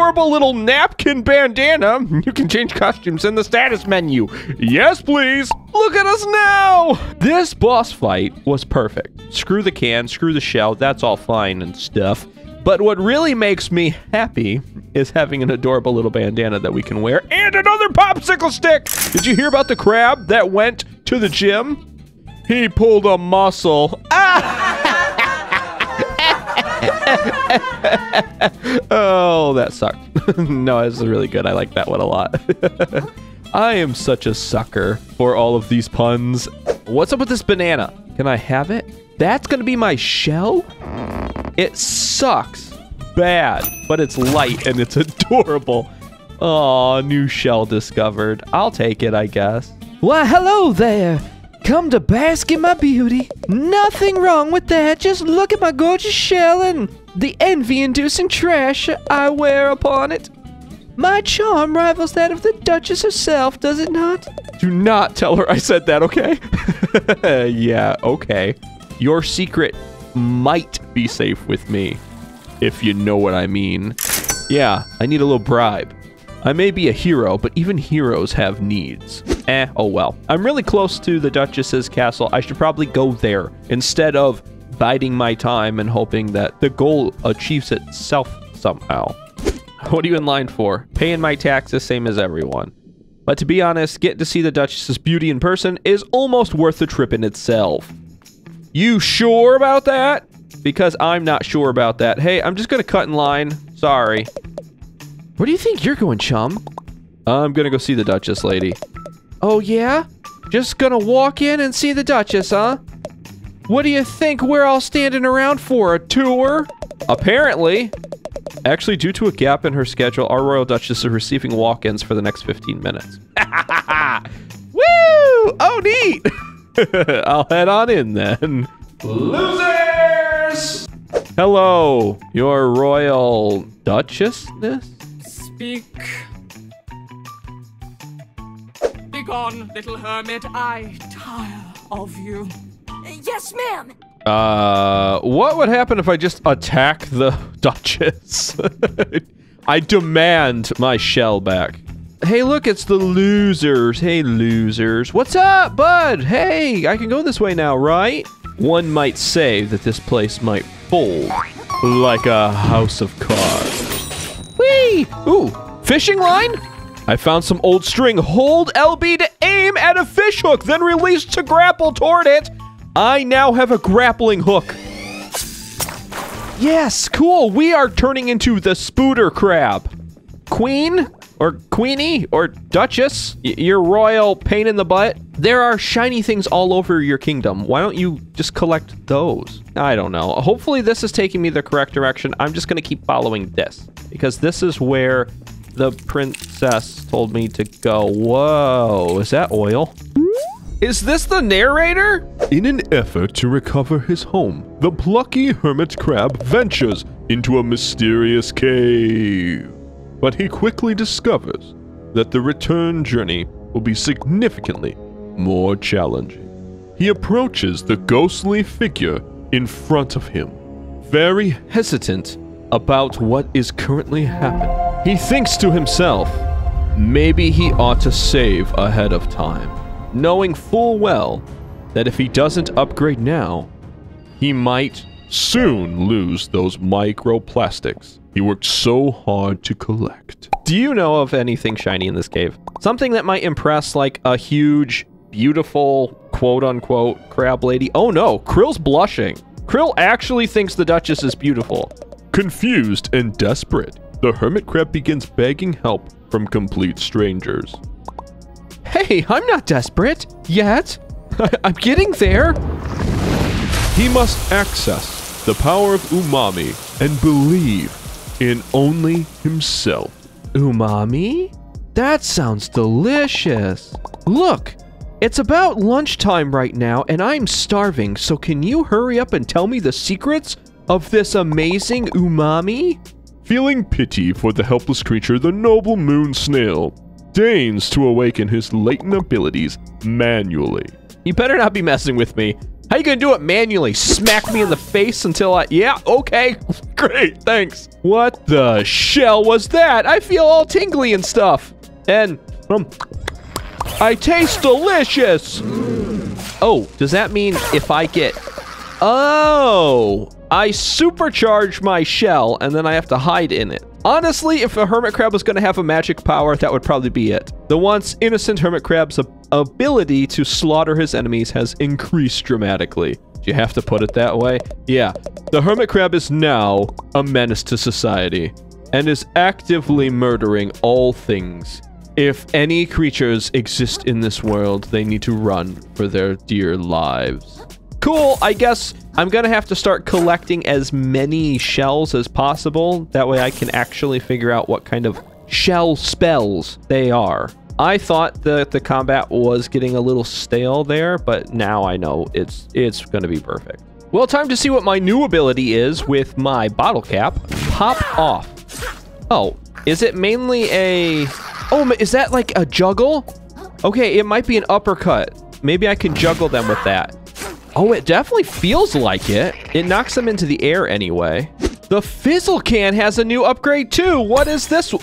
adorable little napkin bandana. You can change costumes in the status menu. Yes, please. Look at us now. This boss fight was perfect. Screw the can, screw the shell. That's all fine and stuff. But what really makes me happy is having an adorable little bandana that we can wear and another popsicle stick. Did you hear about the crab that went to the gym? He pulled a muscle. oh, that sucked. no, it's really good. I like that one a lot. I am such a sucker for all of these puns. What's up with this banana? Can I have it? That's gonna be my shell? It sucks bad, but it's light and it's adorable. Aw, new shell discovered. I'll take it, I guess. Why, hello there. Come to bask in my beauty. Nothing wrong with that. Just look at my gorgeous shell and the envy-inducing trash I wear upon it. My charm rivals that of the Duchess herself, does it not? Do not tell her I said that, okay? yeah, okay. Your secret might be safe with me, if you know what I mean. Yeah, I need a little bribe. I may be a hero, but even heroes have needs. Eh, oh well. I'm really close to the Duchess's castle. I should probably go there instead of biding my time and hoping that the goal achieves itself somehow. What are you in line for? Paying my taxes, same as everyone. But to be honest, getting to see the Duchess's beauty in person is almost worth the trip in itself. You sure about that? Because I'm not sure about that. Hey, I'm just gonna cut in line. Sorry. Where do you think you're going, chum? I'm gonna go see the Duchess lady. Oh, yeah? Just gonna walk in and see the Duchess, huh? What do you think we're all standing around for? A tour? Apparently. Actually, due to a gap in her schedule, our Royal Duchess is receiving walk-ins for the next 15 minutes. Woo! Oh, neat! I'll head on in then. Losers! Hello, your Royal Duchessness? Speak. Begone, little hermit. I tire of you. Yes, ma'am. Uh, what would happen if I just attack the Duchess? I demand my shell back. Hey, look, it's the losers. Hey, losers. What's up, bud? Hey, I can go this way now, right? One might say that this place might fold like a house of cards. Whee! Ooh, fishing line? I found some old string. Hold LB to aim at a fish hook, then release to grapple toward it. I now have a grappling hook. Yes, cool. We are turning into the spooter crab. Queen or Queenie or Duchess, your royal pain in the butt. There are shiny things all over your kingdom. Why don't you just collect those? I don't know. Hopefully this is taking me the correct direction. I'm just going to keep following this because this is where the princess told me to go. Whoa, is that oil? Is this the narrator? In an effort to recover his home, the plucky hermit crab ventures into a mysterious cave. But he quickly discovers that the return journey will be significantly more challenging. He approaches the ghostly figure in front of him, very hesitant about what is currently happening. He thinks to himself, maybe he ought to save ahead of time, knowing full well that if he doesn't upgrade now, he might Soon lose those microplastics he worked so hard to collect. Do you know of anything shiny in this cave? Something that might impress like a huge, beautiful, quote unquote, crab lady? Oh no, Kril's blushing. Krill actually thinks the Duchess is beautiful. Confused and desperate, the hermit crab begins begging help from complete strangers. Hey, I'm not desperate. Yet. I'm getting there. He must access the power of umami and believe in only himself. Umami? That sounds delicious. Look, it's about lunchtime right now and I'm starving, so can you hurry up and tell me the secrets of this amazing umami? Feeling pity for the helpless creature, the noble moon snail deigns to awaken his latent abilities manually. You better not be messing with me. How you gonna do it manually? Smack me in the face until I... Yeah, okay. Great, thanks. What the shell was that? I feel all tingly and stuff. And, um, I taste delicious. Oh, does that mean if I get... Oh, I supercharge my shell and then I have to hide in it. Honestly, if a hermit crab was going to have a magic power, that would probably be it. The once innocent hermit crab's ability to slaughter his enemies has increased dramatically. Do you have to put it that way? Yeah. The hermit crab is now a menace to society and is actively murdering all things. If any creatures exist in this world, they need to run for their dear lives. Cool, I guess I'm gonna have to start collecting as many shells as possible. That way I can actually figure out what kind of shell spells they are. I thought that the combat was getting a little stale there, but now I know it's it's gonna be perfect. Well, time to see what my new ability is with my bottle cap. Pop off. Oh, is it mainly a... Oh, is that like a juggle? Okay, it might be an uppercut. Maybe I can juggle them with that. Oh, it definitely feels like it. It knocks them into the air anyway. The Fizzle Can has a new upgrade too. What is this?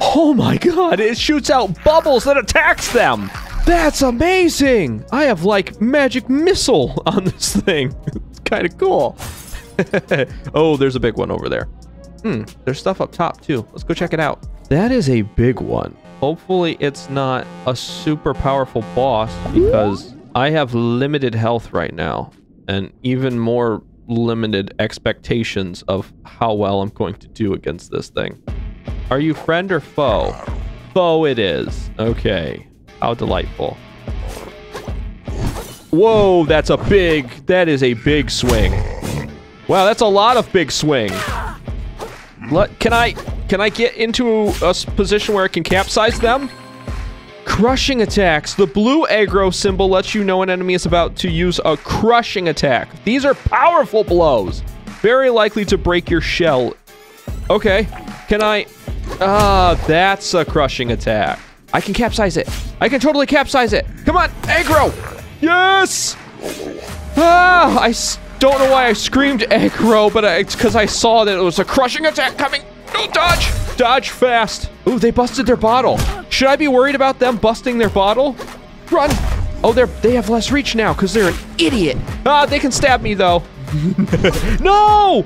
Oh my god, it shoots out bubbles that attacks them. That's amazing. I have like magic missile on this thing. It's kind of cool. oh, there's a big one over there. Hmm, there's stuff up top too. Let's go check it out. That is a big one. Hopefully it's not a super powerful boss because I have limited health right now and even more limited expectations of how well I'm going to do against this thing. Are you friend or foe? Foe it is. Okay. How delightful. Whoa, that's a big, that is a big swing. Wow, that's a lot of big swing. Let, can I, can I get into a position where I can capsize them? Crushing attacks. The blue aggro symbol lets you know an enemy is about to use a crushing attack. These are powerful blows. Very likely to break your shell. Okay. Can I... Ah, that's a crushing attack. I can capsize it. I can totally capsize it. Come on, aggro. Yes! Ah, I don't know why I screamed aggro, but I, it's because I saw that it was a crushing attack coming. No, dodge! Dodge fast. Ooh, they busted their bottle. Should I be worried about them busting their bottle? Run! Oh, they're they have less reach now because they're an idiot. Ah, they can stab me though. no!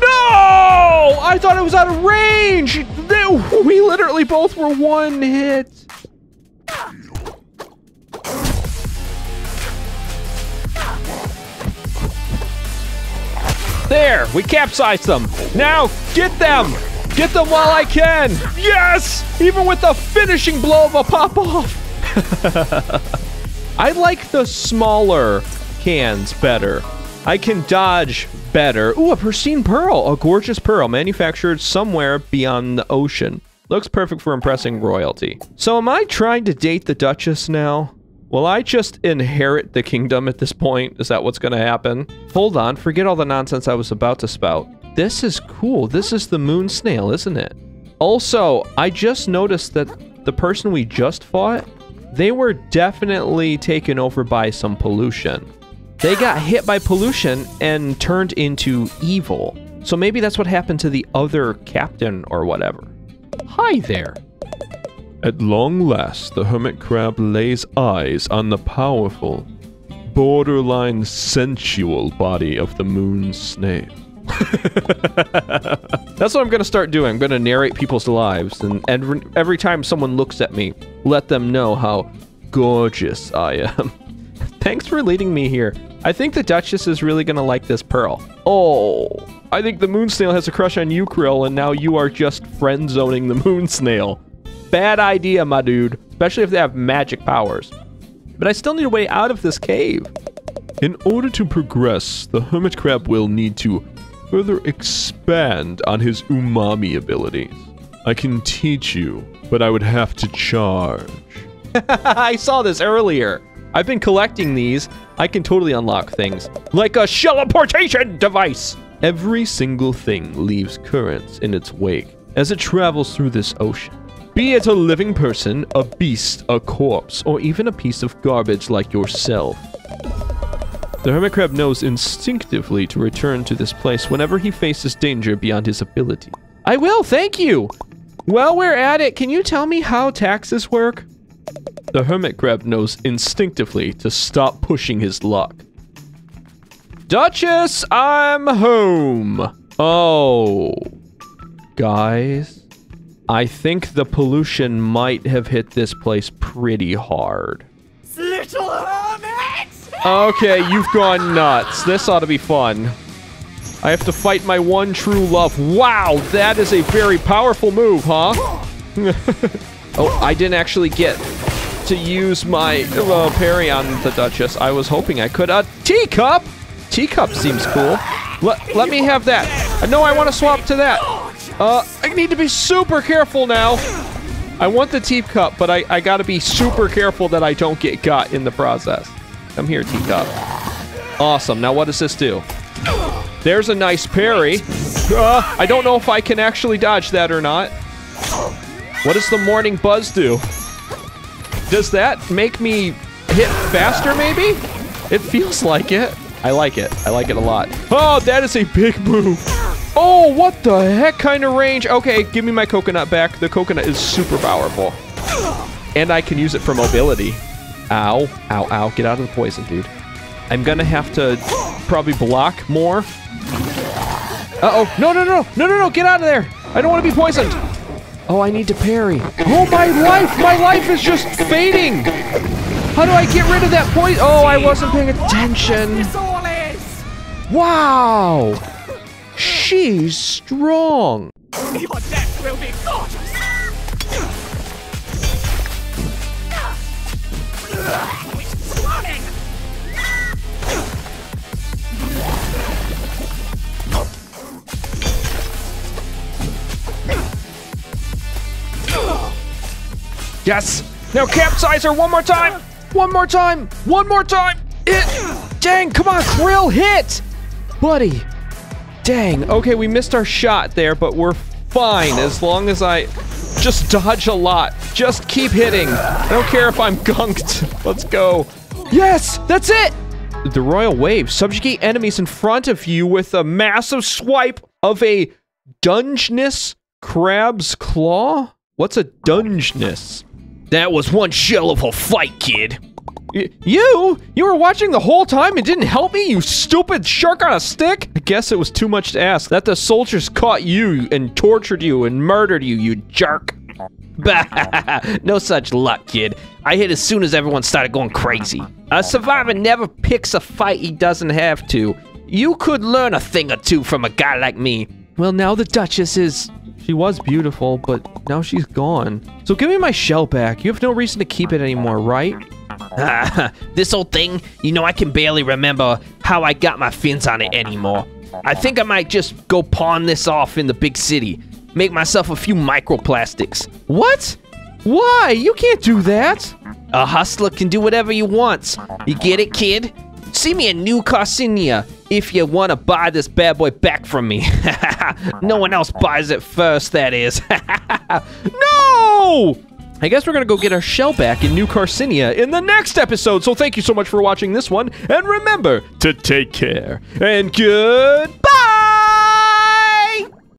No! I thought it was out of range. They- we literally both were one hit. There, we capsized them. Now, get them! Get them while I can! Yes! Even with the finishing blow of a pop-off! I like the smaller cans better. I can dodge better. Ooh, a pristine pearl. A gorgeous pearl manufactured somewhere beyond the ocean. Looks perfect for impressing royalty. So am I trying to date the Duchess now? Will I just inherit the kingdom at this point? Is that what's going to happen? Hold on, forget all the nonsense I was about to spout. This is cool. This is the moon snail, isn't it? Also, I just noticed that the person we just fought, they were definitely taken over by some pollution. They got hit by pollution and turned into evil. So maybe that's what happened to the other captain or whatever. Hi there. At long last, the hermit crab lays eyes on the powerful, borderline sensual body of the moon snail. That's what I'm going to start doing. I'm going to narrate people's lives, and every, every time someone looks at me, let them know how gorgeous I am. Thanks for leading me here. I think the Duchess is really going to like this pearl. Oh, I think the moon snail has a crush on you, Kril, and now you are just friend zoning the moon snail. Bad idea, my dude, especially if they have magic powers. But I still need a way out of this cave. In order to progress, the hermit crab will need to further expand on his umami abilities. I can teach you, but I would have to charge. I saw this earlier. I've been collecting these. I can totally unlock things. Like a sheleportation device! Every single thing leaves currents in its wake as it travels through this ocean. Be it a living person, a beast, a corpse, or even a piece of garbage like yourself. The hermit crab knows instinctively to return to this place whenever he faces danger beyond his ability. I will, thank you! While we're at it, can you tell me how taxes work? The hermit crab knows instinctively to stop pushing his luck. Duchess, I'm home! Oh. Guys, I think the pollution might have hit this place pretty hard. Little hermit! Okay, you've gone nuts. This ought to be fun. I have to fight my one true love. Wow, that is a very powerful move, huh? oh, I didn't actually get to use my uh, parry on the Duchess. I was hoping I could. A teacup? Teacup seems cool. Let, let me have that. I know I want to swap to that. Uh, I need to be super careful now. I want the teacup, but I, I gotta be super careful that I don't get got in the process. Come here, teacup. Awesome. Now what does this do? There's a nice parry. Uh, I don't know if I can actually dodge that or not. What does the morning buzz do? Does that make me hit faster, maybe? It feels like it. I like it. I like it a lot. Oh, that is a big move. Oh, what the heck kind of range? Okay, give me my coconut back. The coconut is super powerful. And I can use it for mobility. Ow. Ow, ow. Get out of the poison, dude. I'm gonna have to probably block more. Uh-oh. No, no, no, no, no, no, get out of there. I don't want to be poisoned. Oh, I need to parry. Oh, my life. My life is just fading. How do I get rid of that poison? Oh, I wasn't paying attention. Wow. She's strong. Your death will be gorgeous! Yes. Now capsize her one more time. One more time. One more time. It. Dang, come on, Kril, hit. Buddy. Dang. Okay, we missed our shot there, but we're fine as long as I just dodge a lot. Just keep hitting. I don't care if I'm gunked. Let's go. Yes, that's it. The royal wave. Subjugate enemies in front of you with a massive swipe of a Dungeness crab's claw. What's a Dungeness? That was one shell of a fight, kid. Y- you? You were watching the whole time and didn't help me, you stupid shark on a stick? I guess it was too much to ask that the soldiers caught you and tortured you and murdered you, you jerk. Bah, no such luck, kid. I hit as soon as everyone started going crazy. A survivor never picks a fight he doesn't have to. You could learn a thing or two from a guy like me. Well, now the Duchess is. She was beautiful, but now she's gone. So give me my shell back. You have no reason to keep it anymore, right? this old thing, you know, I can barely remember how I got my fins on it anymore. I think I might just go pawn this off in the big city. Make myself a few microplastics. What? Why? You can't do that. A hustler can do whatever he wants. You get it, kid? See me in New Carcinia if you want to buy this bad boy back from me. no one else buys it first, that is. no! I guess we're gonna go get our shell back in New Carcinia in the next episode. So thank you so much for watching this one, and remember to take care and goodbye.